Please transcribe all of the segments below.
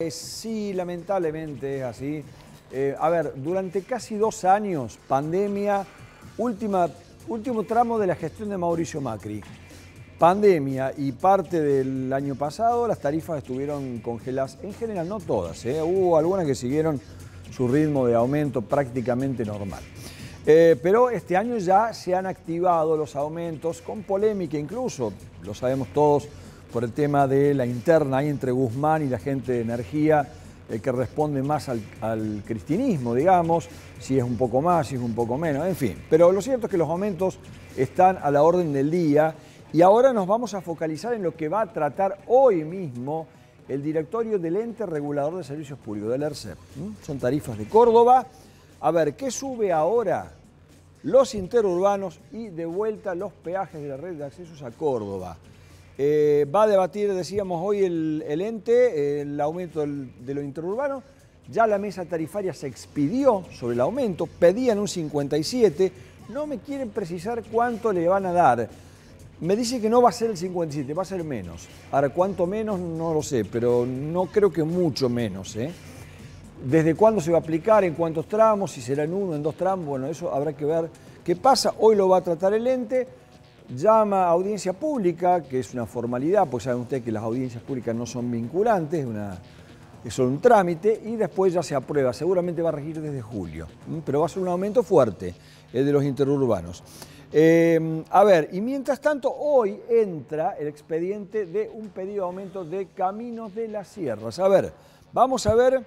Eh, sí, lamentablemente es así. Eh, a ver, durante casi dos años, pandemia, última, último tramo de la gestión de Mauricio Macri. Pandemia y parte del año pasado, las tarifas estuvieron congeladas. En general, no todas, ¿eh? hubo algunas que siguieron su ritmo de aumento prácticamente normal. pero este año ya se han activado los aumentos con polémica incluso, lo sabemos todos, por el tema de la interna ahí entre Guzmán y la gente de energía, eh, que responde más al, cristianismo, digamos, si es un poco más, si es un poco menos, en fin. Pero lo cierto es que los aumentos están a la orden del día y ahora nos vamos a focalizar en lo que va a tratar hoy mismo el directorio del ente regulador de servicios públicos, del ERCEP. Son tarifas de Córdoba. A ver, ¿qué sube ahora? Los interurbanos y de vuelta los peajes de la red de accesos a Córdoba. Eh, va a debatir, decíamos hoy, el, ente, el aumento de lo interurbano. Ya la mesa tarifaria se expidió sobre el aumento, pedían un 57, no me quieren precisar cuánto le van a dar. Me dice que no va a ser el 57, va a ser menos. Ahora, cuánto menos no lo sé, pero no creo que mucho menos. ¿eh? ¿Desde cuándo se va a aplicar? ¿En cuántos tramos? Si será en uno, en dos tramos. Bueno, eso habrá que ver qué pasa. Hoy lo va a tratar el ente llama a audiencia pública, que es una formalidad, pues saben ustedes que las audiencias públicas no son vinculantes, es son un trámite, y después ya se aprueba. Seguramente va a regir desde julio, pero va a ser un aumento fuerte, el de los interurbanos. Eh, a ver, y mientras tanto, hoy entra el expediente de un pedido de aumento de caminos de las sierras. A ver, vamos a ver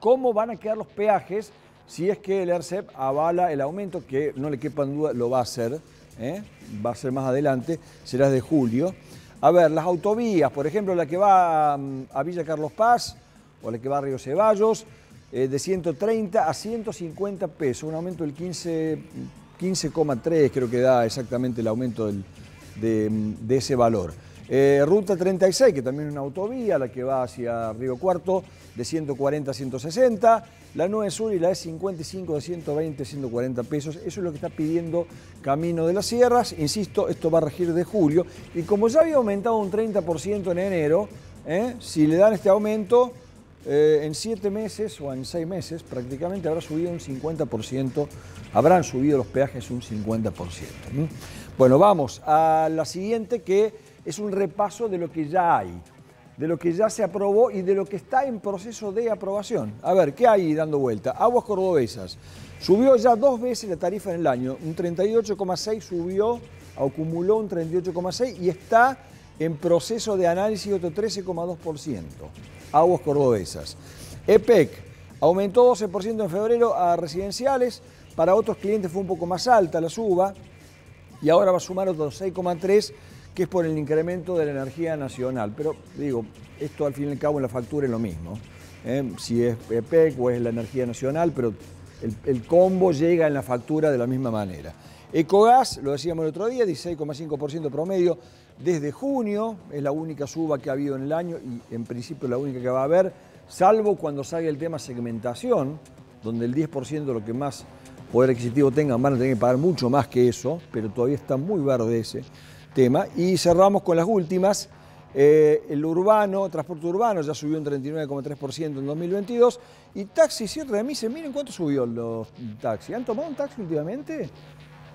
cómo van a quedar los peajes si es que el ERCEP avala el aumento, que no le quepa en duda, lo va a hacer. ¿Eh? va a ser más adelante, será de julio. A ver, las autovías, por ejemplo, la que va mm, a Villa Carlos Paz o la que va a Río Ceballos, eh, de 130 a 150 pesos, un aumento del 15,3 creo que da exactamente el aumento de, ese valor. Eh, ruta 36, que también es una autovía, la que va hacia Río Cuarto, de 140 a 160 la 9 Sur y la E55 de 120 140 pesos. Eso es lo que está pidiendo Camino de las Sierras. Insisto, esto va a regir de julio. Y como ya había aumentado un 30% en enero, ¿eh? si le dan este aumento, eh, en 7 meses o en 6 meses prácticamente habrá subido un 50%, habrán subido los peajes un 50%. Bueno, vamos a la siguiente que es un repaso de lo que ya hay de lo que ya se aprobó y de lo que está en proceso de aprobación. A ver, ¿qué hay dando vuelta? Aguas cordobesas. Subió ya dos veces la tarifa en el año, un 38,6 subió, acumuló un 38,6 y está en proceso de análisis otro 13,2%. Aguas cordobesas. EPEC aumentó 12% en febrero a residenciales, para otros clientes fue un poco más alta la suba y ahora va a sumar otros 6,3% que es por el incremento de la energía nacional. Pero digo, esto al fin y al cabo en la factura es lo mismo. ¿eh? Si es EPEC o es la energía nacional, pero el, combo llega en la factura de la misma manera. Ecogas, lo decíamos el otro día, 16,5% promedio desde junio, es la única suba que ha habido en el año y en principio la única que va a haber, salvo cuando salga el tema segmentación, donde el 10% de lo que más poder adquisitivo tengan van a tener que pagar mucho más que eso, pero todavía está muy verde ese tema. Y cerramos con las últimas. Eh, el urbano, transporte urbano ya subió un 39,3% en 2022 y taxi y remises, miren cuánto subió los taxis. ¿Han tomado un taxi últimamente?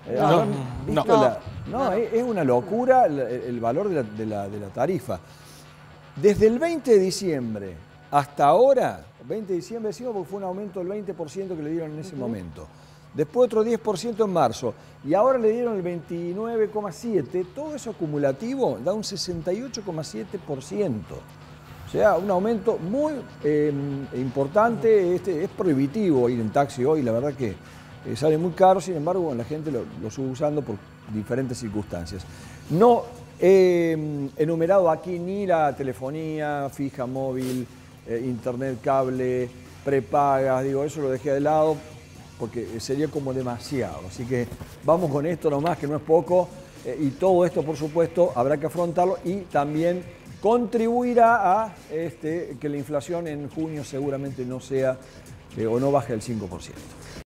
Eh, no, no. no, es una locura el, valor de la, tarifa. Desde el 20 de diciembre hasta ahora, 20 de diciembre decimos porque fue un aumento del 20% que le dieron en ese momento después otro 10% en marzo. Y ahora le dieron el 29,7%, todo eso acumulativo da un 68,7%. O sea, un aumento muy em, importante, este, es prohibitivo ir en taxi hoy, la verdad que eh, sale muy caro, sin embargo la gente lo, lo usando por diferentes circunstancias. No he em, enumerado aquí ni la telefonía fija, móvil, eh, internet, cable, prepagas, digo, eso lo dejé de lado porque sería como demasiado. Así que vamos con esto nomás, que no es poco, eh, y todo esto, por supuesto, habrá que afrontarlo y también contribuirá a este, que la inflación en junio seguramente no sea eh, o no baje el 5%.